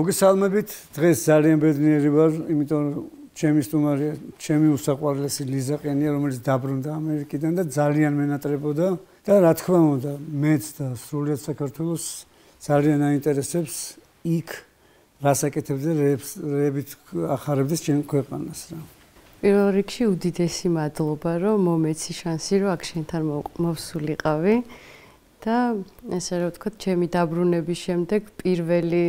მოგესალმებით. დღეს ძალიან ბედნიერი ვარ, იმიტომ რომ ჩემი სტუმარია, ჩემი უსაყვარლესი ლიზა ყენია, რომელიც დაბრუნდა ამერიკიდან და ძალიან მენატრებოდა და რა თქმა უნდა, მეც და სრულიად საქართველოს ძალიან აინტერესებს იქ რასაკეთებდა რეებით ახარებდეს ჩემ ქვეყანას რა. პირველ რიგში უდიდესი მადლობა, რომ მომეცი შანსი, რომ აქ შენთან მოვსულიყავი და ესე რომ ვთქვა, ჩემი დაბრუნების შემდეგ პირველი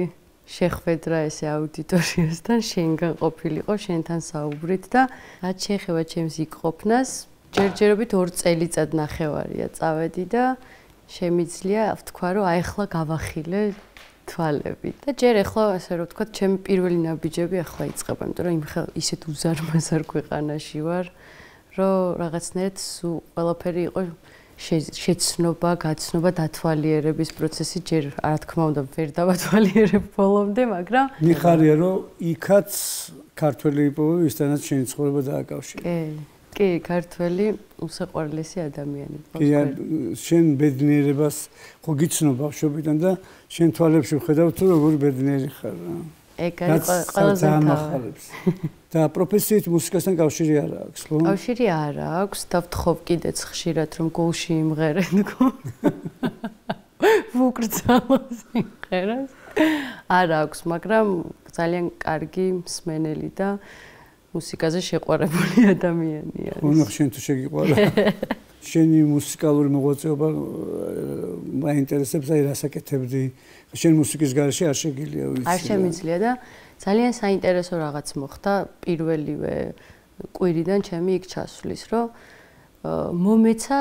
შეხვედრა ესე აუდიტორიასთან შენგან ყოფილიყო შენთან საუბრით და რაც შეეხება ჩემს იქ ყოფნას ჯერჯერობით 2 წელიწად ნახევარია წავედი და შემიძლია ვთქვა რომ აი ახლა გავახილე თვალები. და ჯერ ახლა ასე რომ ვთქვა ჩემი პირველი ნაბიჯები ახლა იწყება იმიტომ რომ იმ ხელ ისეთ უზარმაზარ ქვეყანაში ვარ რომ რაღაცნაირად სულ ყველაფერი იყო შეცნობა, გაცნობა, დათვალიერების პროცესი ჯერ რა თქმა უნდა ვერ დავათვალიერებ ბოლომდე, მაგრამ მიხარია რომ იქაც ქართველი იპოვე ისთანაც შენი ცხოვრება დააკავშირე. კი. კი, ქართველი უსაყვარლესი ადამიანი. კი, შენ ბედნიერებას ხო გიცნობ ბავშვობიდან და შენ თვალებში ხედავ თუ როგორ ბედნიერი ხარ რა. ეგ არის ყველაზე მახარებს. და პროფესიით მუსიკასთან კავშირი არ აქვს, ხო? კავშირი არ აქვს, დავთხოვ კიდეც ხშირად რომ გულში იმღერენ თქო. ვუკრძალოს იმღერას. არ აქვს, მაგრამ ძალიან კარგი მსმენელი და მუსიკაზე შეყვარებული ადამიანია. ხო, შენ თუ შეგიყვარა. შენი მუსიკალური მოღვაწეობა მაინტერესებს, აი რასაკეთებდი? შენ მუსიკის გარშე არ შეგიძლია ვიცი. არ შემიძლია და ძალიან საინტერესო რაღაც მოხდა პირველივე კვირიდან ჩემი იქ ჩასვლის, რომ მომეცა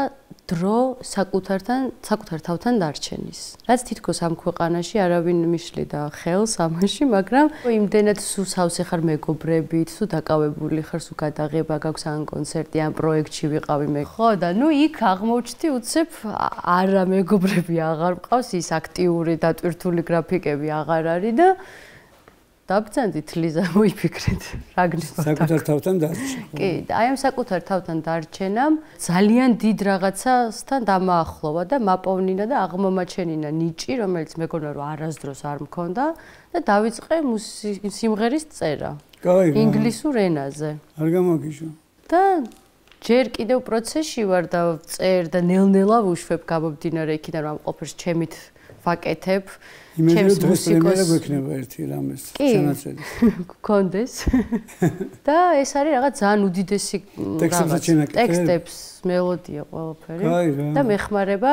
დრო საკუთართან, საკუთარ თავთან დარჩენის. რაც თითქოს ამ ქვეყანაში არავინ მიშლიდა ხელს ამაში, მაგრამ იმდენად სულ სავსე ხარ მეგობრებით, სულ დაკავებული ხარ, სულ გადაღება გაქვს ან კონცერტი, ან პროექტში ვიყავი მე. ხო და ნუ იქ აღმოჩნდი უცებ არა მეგობრები აღარ მყავს, ის აქტიური და ტვირთული გრაფიკები აღარ არის და დაბძანდით ლიზა მოიფიქრეთ რა გნება საკუთარ თავთან დარჩენა კი აი ამ საკუთარ თავთან დარჩენამ ძალიან დიდ რაღაცასთან დამაახლოვა და მაპოვნინა და აღმომაჩენინა ნიჭი რომელიც მეგონა რომ არასდროს არ მქონდა და დავიწყე სიმღერის წერა. კაი ინგლისურ ენაზე. არ გამოგიჟო. და ჯერ კიდევ პროცესში ვარ და წერ და ნელ-ნელა ვუშვებ გამომდინარე იქიდან რომ ყოფერს ჩემით ვაკეთებ ჩემს მუსიკოს გვექნება ერთი რამეს ჩანაწერი გქონდეს. და ეს არის რაღაც ძალიან უდიდესი ტექსტებს მელოდია ყველაფერი. და მეხმარება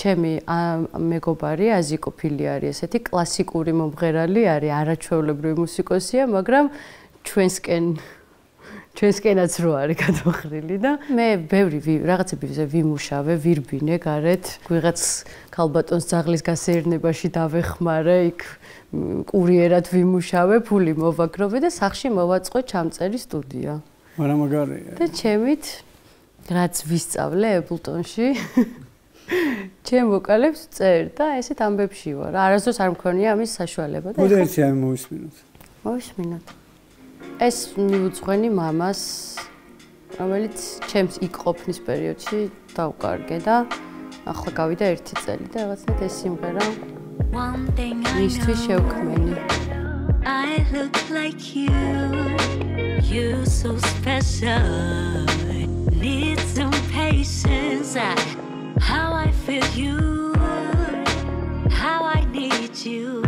ჩემი მეგობარი აზიკო ფილი არის ესეთი კლასიკური მომღერალი არის არაჩვეულებრივი მუსიკოსია მაგრამ ჩვენსკენ ჩვენსკენაც რო არის გადახრილი და მე ბევრი რაღაცებზე ვიმუშავე, ვირბინე გარეთ, ვიღაც ქალბატონს ძაღლის გასეირნებაში დავეხმარე, იქ კურიერად ვიმუშავე, ფული მოვაგროვე და სახში მოვაწყო ჩამწერი სტუდია. მაგრამ მაგარია. და ჩემით რაც ვისწავლე ებლტონში ჩემ ვოკალებს წერ და ესეთ ამბებში ვარ. არასდროს არ მქონია ამის საშუალება და ხო და ერთი ამ მოვისმინოთ. მოვისმინოთ. ეს მიუძღვენი მამას რომელიც ჩემს იქ ყოფნის პერიოდში დავკარგე და ახლა გავიდა ერთი წელი და რაღაცნაირად ეს სიმღერა მისთვის შევქმენი. I look like you. You so special. Need some patience I, how I feel you. How I need you.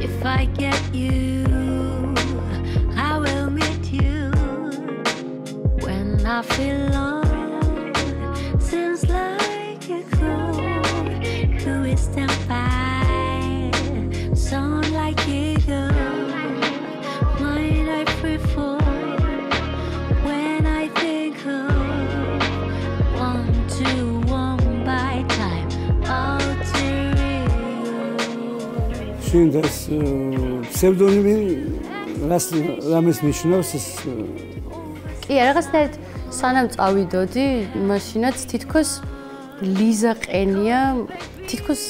If I get you pseudonimi რას რამეს ნიშნავს ეს კი რაღაცნაირად სანამ წავიდოდი, მაშინაც თითქოს ლიზა ყენია, თითქოს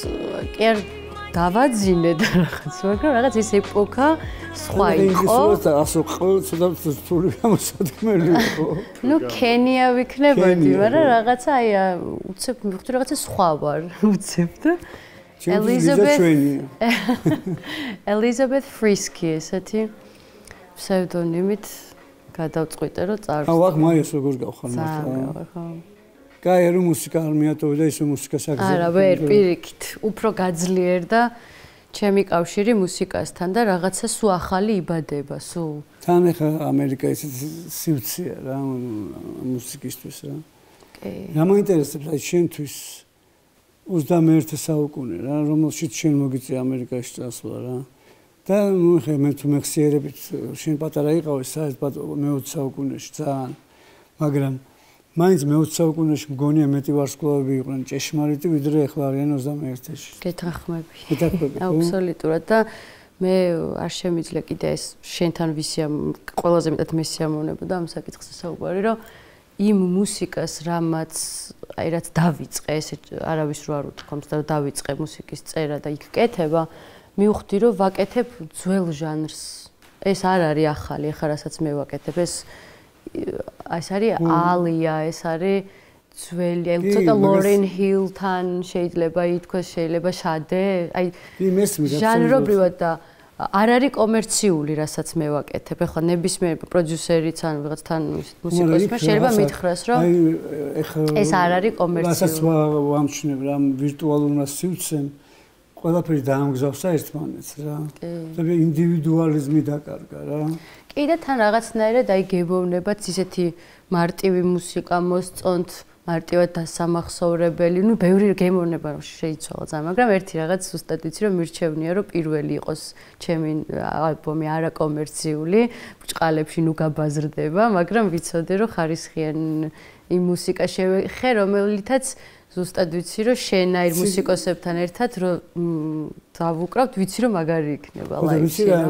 კი არ დავაძინე და რაღაც, მაგრამ რაღაც ეს ეპოქა სხვა იყო. ასო ყოველწოდა თული გამოსადგმელი იყო. ნუ კენია ვიქნებოდი, მაგრამ რაღაცა აი უცებ მივხვდი რაღაცა სხვა ვარ, უცებ და ელიზაბეთ ელიზაბეთ ფრისკი ესეთი ფსევდონიმით გადავწყვიტე რომ წარს. აუ აქ მაიას როგორ გავხარ მართლა? ხო კაი რომ მუსიკა არ მიატოვე და ისო მუსიკა საგზა არა ვერ პირიქით უფრო გაძლიერდა ჩემი კავშირი მუსიკასთან და რაღაცა სუ ახალი იბადება სუ. თან ახლა ამერიკა ის სივცია რა მუსიკისტვის რა. კი. რა მაინტერესებს აი შენთვის 21 საუკუნე რა რომელშიც შენ მოგიწე ამერიკაში წასვლა რა და ხე მე თუ მეხსიერებით შენ პატარა იყავი საერთოდ მე 20 საუკუნეში ძალიან. მაგრამ მაინც მე 20 საუკუნეში მგონია მეტი ვარსკვლავები იყვნენ. ჭეშმარიტი ვიდრე ახლა არიან 21-ში გეთახმები გეთახმები აბსოლუტურად. და მე არ შემიძლია კიდე ეს შენთან ვისია ყველაზე მეტად მე სიამოვნებოდა ამ საკითხზე საუბარი რომ იმ მუსიკას რამაც აი რაც დავიწყე ესე არავის რო არ უთქვამს და დავიწყე მუსიკის წერა და იქ კეთება მივხვდი რომ ვაკეთებ ძველ ჟანრს. ეს არ არის ახალი, ახლა რასაც მე ვაკეთებ, ეს ეს არის ალია, ეს არის ძველი, აი ცოტა ლორენ ჰილთან შეიძლება ითქვას, შეიძლება შადე, აი ჟანრობრივად და არ არის კომერციული, რასაც მე ვაკეთებ. ახლა ნებისმიერ პროდიუსერიც ან ვიღაცთან მუსიკოსმა შეიძლება მითხრას, რომ აი ეხლა ეს არ არის კომერციული. რასაც ვამჩნევ რამ ვირტუალურმა სივრცემ ყველაფერი დაამგზავრსა ერთმანეთს რა. და ინდივიდუალიზმი დაკარგა რა. კი და თან რაღაცნაირად აი გებოვნებაც ისეთი მარტივი მუსიკა მოსწონთ, მარტივად დასამახსოვრებელი, ну, ბევრი გემოვნება შეიცვალა ძალიან, მაგრამ ერთი რაღაც ზუსტად ვიცი რომ მირჩევნია რომ პირველი იყოს ჩემი ალბომი არაკომერციული, ბჭყალებში ნუ გაბაზრდება, მაგრამ ვიცოდე რომ ხარისხიან იმ მუსიკა შევეხე, რომელითაც ზუსტად ვიცი რომ შენაირ მუსიკოსებთან ერთად რომ დავუკრავთ ვიცი რომ მაგარი იქნება ლაივში რა.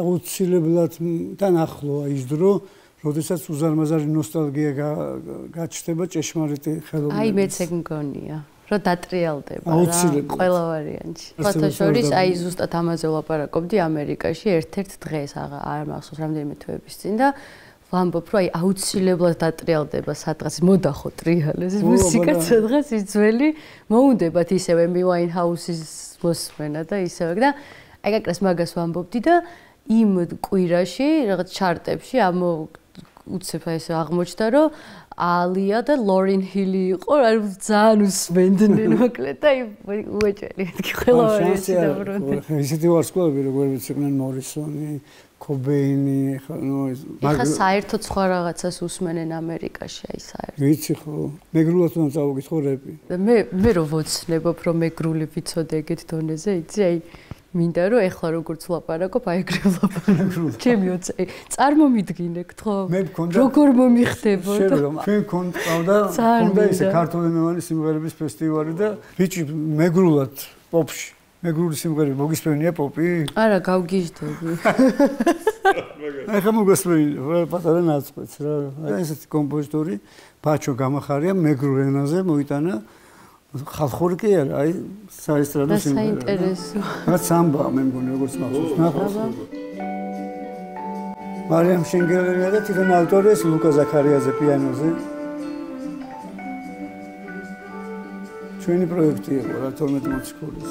აუცილებლად თან ახლოა ის დრო როდესაც უზარმაზარი ნოსტალგია გაჩნდება ჭეშმარიტი ხელოვნება აი მეც ეგ მგონია რომ დატრიალდება რა ყველა ვარიანტში ფოტოშორის აი ზუსტად ამაზე ვლაპარაკობდი ამერიკაში ერთ-ერთ დღეს არ მახსოვს რამდენიმე თვეების წინ და ვამბობ, რომ აი აუცილებლად დატრიალდება სადღაც მოდახო ტრიალეს მუსიკა სადღაც ის ძველი მოუნდებათ ისევე მი ვაინჰაუსის მოსმენა და ისევე. და აი გაკრას მაგას ვამბობდი და იმ კვირაში რაღაც ჩარტებში ამ უცებ აი ესე აღმოჩნდა რომ ალია და ლორინ ჰილი იყო რა ძალიან უსმენდნენ მოკლედ და უეჭელი მეთქი ყველა არის და ბრუნდი ისეთი ვარსკვლავები როგორიც იყვნენ მორისონი კობეინი ხა ნუ ეს მაგ საერთოდ სხვა რაღაცას უსმენენ ამერიკაში აი საერთოდ. ვიცი ხო მეგრულად უნდა წავუკითხო რეპი. მე მე რო ვიცნებობ რომ მეგრული ვიცოდე ეგეთ დონეზე იცი აი მინდა რომ ეხლა როგორც ლაპარაკობ აი ეგრე ლაპარაკობ ჩემი ოცე წარმომიდგინე ხო მე მქონდა როგორ მომიხდებოდა შენ რომ ჩვენ მქონდა მქონდა ისე ქართული მევანი სიმღერების ფესტივალი და ბიჭი მეგრულად პოპში მეგრული სიმღერები მოგისმენია პოპი? არა, გავგიჟდები. ახლა მოგესმენია, პატარა ნაწყვეტს რა. ესეთი კომპოზიტორი ბაჩო გამახარია მეგრულ ენაზე მოიტანა ხალხური კი არა, აი საესტრადო სიმღერა. საინტერესო. რა სამბა მე მგონი როგორც მახსოვს, ნახოს. მარიამ შენგელია და თვითონ ავტორია ლუკა ზაქარიაძე პიანოზე. ჩვენი პროექტი იყო რა 12 მოციქულის.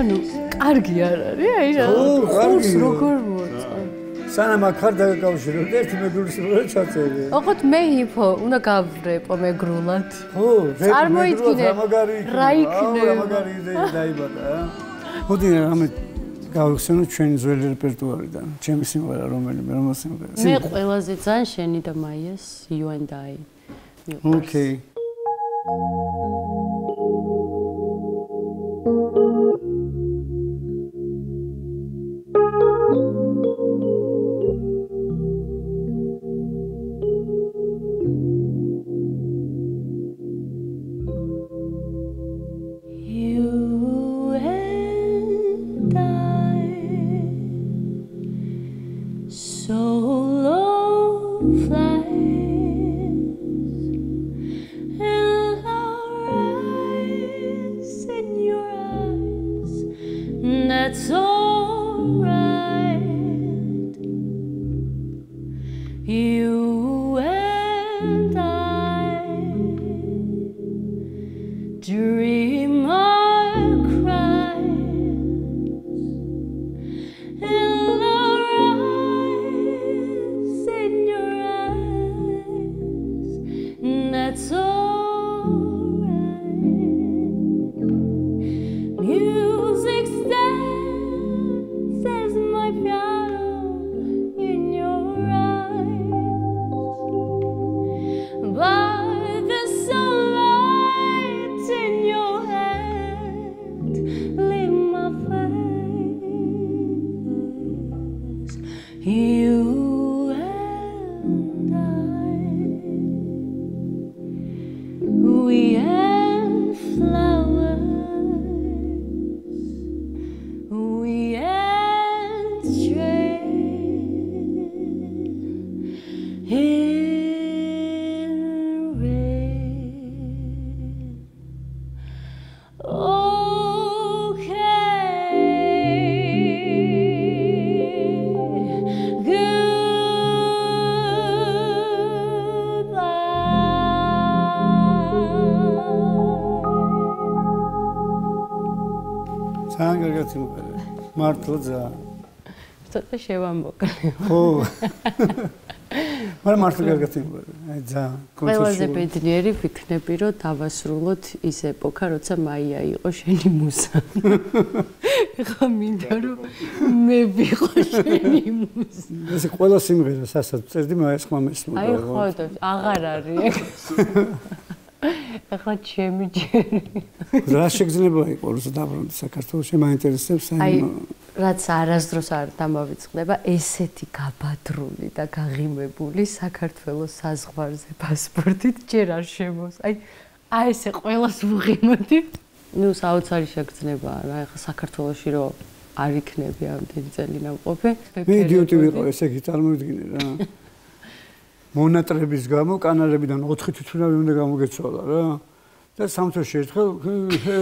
ანუ კარგი არ არის აი რა ხურს როგორ სანამ ახარ დაგაკავშირებ და ერთი მეგრული სიმღერა ჩაწერე. ოღონდ მე ჰიპო უნდა გავრეპო მეგრულად. ხო, წარმოიდგინე რა იქნება. რა მაგარი იდეა დაიბადა. მოდი რამე გავიხსენო ჩვენი ძველი რეპერტუარიდან. ჩემი სიმღერა რომელიმე რომელ სიმღერა? მე ყველაზე ძალიან შენი და მაიას you and I. Okay. That's all ძალიან. ცოტა შევამბოკლე. ხო. მაგრამ მართლა კარგად იმღერე. აი ძალიან. ყველაზე ბედნიერი ვიქნები, რომ დავასრულოთ ის ეპოქა, როცა მაია იყო შენი მუსა. ეხლა მინდა რომ მე ვიყო შენი მუსა. ეს ყველა სიმღერა სასაც წერდი მაიას ხმამეს აი ხო, აღარ არის. ეხლა ჩემი ჯერი. რა შეგრძნება იყო როცა დაბრუნდი საქართველოში მაინტერესებს აი აი რაც არასდროს არ დამავიწყდება ესეთი გაბადრული და გაღიმებული საქართველოს საზღვარზე პასპორტით ჯერ არ შემოს. აი აი ესე ყოველას ვუღიმოდი. ნუ საოცარი შეგრძნებაა რა ეხლა საქართველოში რომ არ იქნები ამდენი წელი ნამყოფი. მე იდიოტი ვიყო ესე იგი წარმოვიდგინე რა მონატრების გამო კანარებიდან 4 თვითმფრინავი უნდა გამოგეცვალა რა და სამწოში ერთხელ ჰე ჰე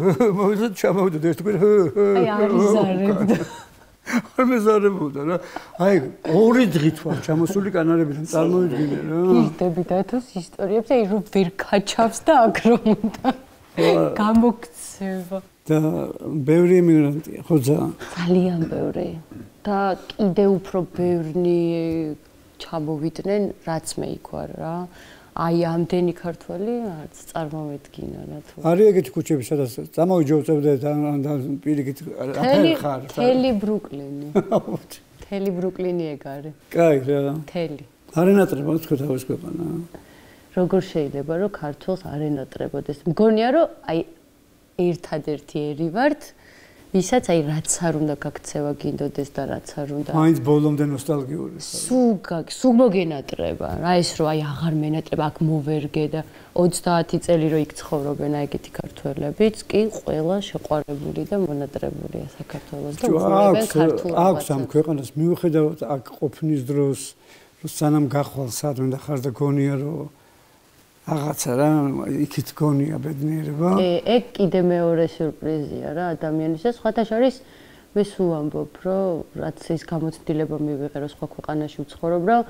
ჰე მოვიდა ჩამოვიდა ერთ კვირა ჰე ჰე აი არიზარებდა. არ მეზარებოდა რა. აი ორი დღით ვარ ჩამოსული კანარებიდან წარმოვიდგინე რა. ირდები და ეთოს ისტორიებს აი რომ ვერ გაჩავს და აქ რომ უნდა გამოგცევა. და ბევრი იმიგრანტია ხო ძალიან. ძალიან ბევრი. და კიდე უფრო ბევრნი ჩამოვიდნენ რაც მე იქ ვარ რა აი ამდენი ქართველი არც წარმოვედგინა რა თუ. არის ეგეთი ქუჩები სადაც წამოვიჯოვწებდე და და პირიქით აფერ ხარ თელი ბრუკლინი. თელი ბრუკლინი ეგ არის. კაი რა. თელი. არენატრება თქვა თავის ქვეყანა. როგორ შეიძლება რომ ქართულს არ ენატრებოდეს მგონია რომ აი ერთადერთი ერი ვართ ვისაც აი რაც არ უნდა გაქცევა გინდოდეს და რაც არ უნდა მაინც ბოლომდე ნოსტალგიური ხარ სულ გაკ სულ მოგენატრება. რა ეს რო აი აღარ მენატრება აქ მოვერგე და 30 წელი რო იქ ცხოვრობენ აი ეგეთი ქართველებიც კი ყველა შეყვარებული და მონატრებულია საქართველოს და უყურებენ ქართულ აქვს ამ ქვეყანას მიუხედავად აქ ყოფნის დროს რომ სანამ გახვალ სად უნდა ხარ და გონია რომ რაღაცა რა იქით გონია ბედნიერება? ე ეგ კიდე მეორე სიურპრიზია რა ადამიანისთვის სხვათა შორის მე სულ ამბობ რომ რაც ის გამოცდილება მივიღე რომ სხვა ქვეყანაში ვცხოვრობ რომ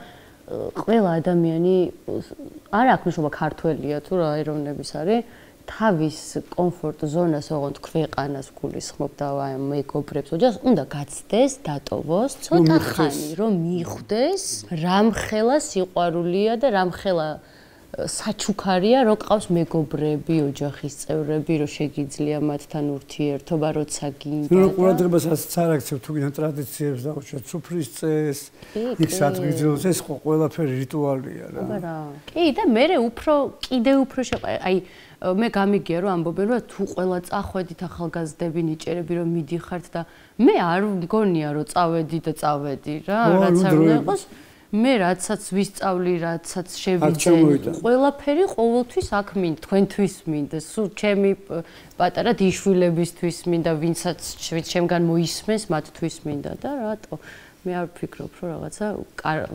ყველა ადამიანი არ აქვს მნიშვნელობა ქართველია თუ რა ეროვნების არის. თავის კომფორტ ზონას ოღონდ ქვეყანას გულისხმობ და აი მეგობრებს ოჯახს უნდა გაცდეს, დატოვოს ცოტა ხანი, რომ მიხვდეს, რამხელა სიყვარულია და რამხელა საჩუქარია, რომ ყავს მეგობრები, ოჯახის წევრები, რომ შეგიძლია მათთან ურთიერთობა, როცა გინდა. ნუ ყურადღებას არ აქცევ თუ გინდა ტრადიციებს და უშო სუფრის წეს, იქ სადგიძელს ეს ყველაფერი რიტუალია რა. აბა რა. კი და მე უფრო კიდე უფრო აი მე გამიგია რომ ამბობენ რომ თუ ყველა წახვედით ახალგაზრდები ნიჭერები რომ მიდიხართ და მე არ მგონია რომ წავედი და წავედი რა რაც არ უნდა იყოს მე რაცაც ვისწავლი, რაცაც შევიძე, ყველაფერი ყოველთვის აქ მინდა, თქვენთვის მინდა, სულ ჩემი პატარა დიშვილებისთვის მინდა, ვინცაც ჩემგან მოისმენს, მათთვის მინდა და რატო? მე არ ვფიქრობ, რომ რაღაცა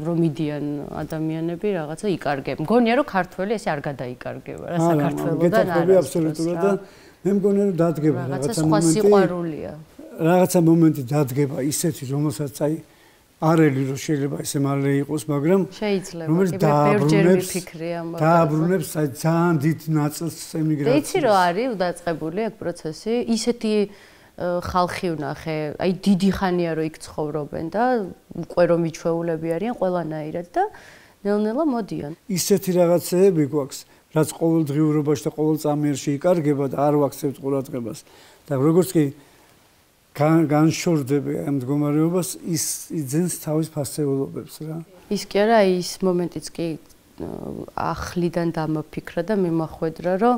რომ მიდიან ადამიანები რაღაცა იკარგებ. მგონია რომ ქართველი ესე არ გადაიკარგება რა საქართველოსთან არა. გეტყვი აბსოლუტურად და მე მგონია რომ დადგება რაღაცა სხვა სიყვარულია. რაღაცა მომენტი დადგება ისეთი, რომელსაც აი არელი რო შეიძლება ესე მალე იყოს, მაგრამ შეიძლება რომელიც დააბრუნებს ფიქრია მაგრამ დააბრუნებს აი ძალიან დიდ ნაწილს ემიგრაციას. და იცი რა არის დაწყებული აქ პროცესი? ისეთი ხალხი ვნახე, აი დიდი ხანია რომ იქ ცხოვრობენ და უკვე რომ მიჩვეულები არიან ყველანაირად და ნელ-ნელა მოდიან. ისეთი რაღაცეები გვაქვს, რაც ყოველდღიურობაში და ყოველ წამიერში იკარგება და არ ვაქცევთ ყურადღებას. და როგორც კი განშორდები ამ მდგომარეობას ის იძენს თავის ფასეულობებს რა. ის კი არა ის მომენტიც კი ახლიდან დამაფიქრა და მიმახვედრა რომ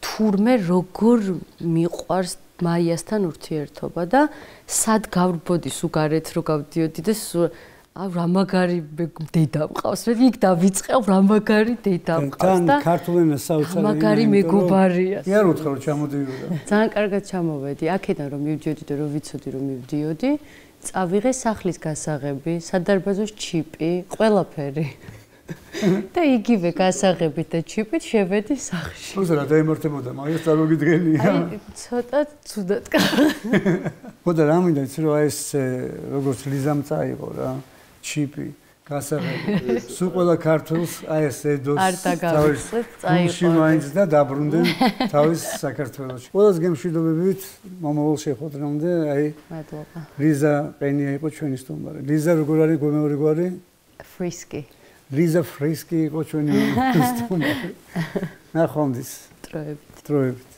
თურმე როგორ მიყვარს მაიასთან ურთიერთობა და სად გავრბოდი სულ გარეთ რო გავდიოდი და აუ რა მაგარი დედა მყავს მე იქ დავიწყევ რა მაგარი დედა მყავს და ქართულ ენას საოცარი მაგარი მეგობარია კი არ უთხრა რომ ჩამოდიოდა ძალიან კარგად ჩამოვედი აქედან რომ მივდიოდი და რომ ვიცოდი რომ მივდიოდი წავიღე სახლის გასაღები სადარბაზოს ჩიპი ყველაფერი და იგივე გასაღებით და ჩიპით შევედი სახლში. უზრა რა დაიმართებოდა, მაგას წარმოგიდგენია. აი, ცოტა ცუდად. ხოდა რა მინდა იცი რომ ეს როგორც ლიზამ წაიღო რა. ჩიპი გასაღები. სულ ყველა ქართულს აი ეს ედოს დაგავიწყეთ წაიყო მაინც და დაბრუნდნენ თავის საქართველოში ყველას გემშვიდობებით მომავალ შეხვედრამდე აი მადლობა. ლიზა პენია იყო ჩვენი სტუმარი. ლიზა როგორ არის? გომეური გვარი ფრისკი ლიზა ფრისკი იყო ჩვენი სტუმარი. ნახონდის ტროებით. ტროებით